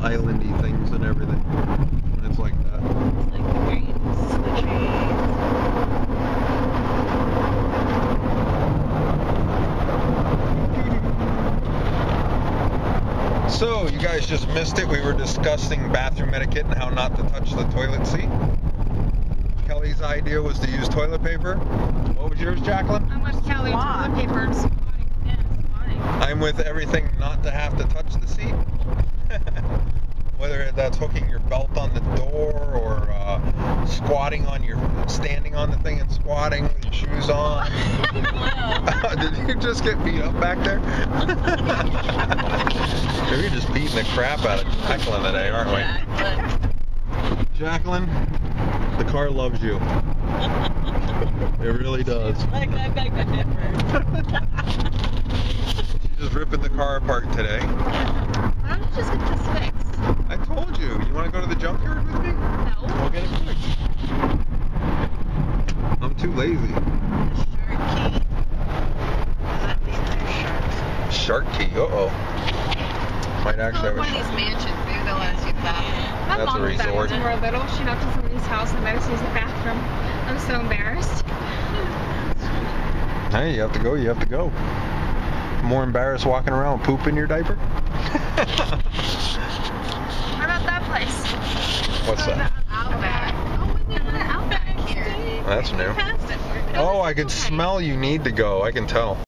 islandy things and everything when it's like that. Like the greens, the trees. So, you guys just missed it. We were discussing bathroom etiquette and how not to touch the toilet seat. Kelly's idea was to use toilet paper. What was yours, Jacqueline? How much Kelly toilet paper and squatting? Yeah, squatting. I'm with everything not to have to touch the seat. Whether that's hooking your belt on the door or uh, squatting on your, standing on the thing and squatting with your shoes on. Did you just get beat up back there? Maybe you're just beating the crap out of Jacqueline today, aren't we? Jacqueline, the car loves you. It really does. She's just ripping the car apart today. Why don't you just get this fixed? I told you. You want to go to the junkyard with me? No. We'll get it fixed. I'm too lazy. Shark key. Does that mean there's sharks? Shark key. Uh oh. Might actually have one of these mansions, maybe they'll let us use the bathroom. My That's a mom did that resort. once when we were little. She knocked on somebody's house and made us use the bathroom. I'm so embarrassed. Hey, you have to go. You have to go. More embarrassed walking around with poop in your diaper? What about that place? What's that? Outback. Oh, we need an Outback here. That's new. Past it. We're- Oh, I can smell you need to go. I can tell.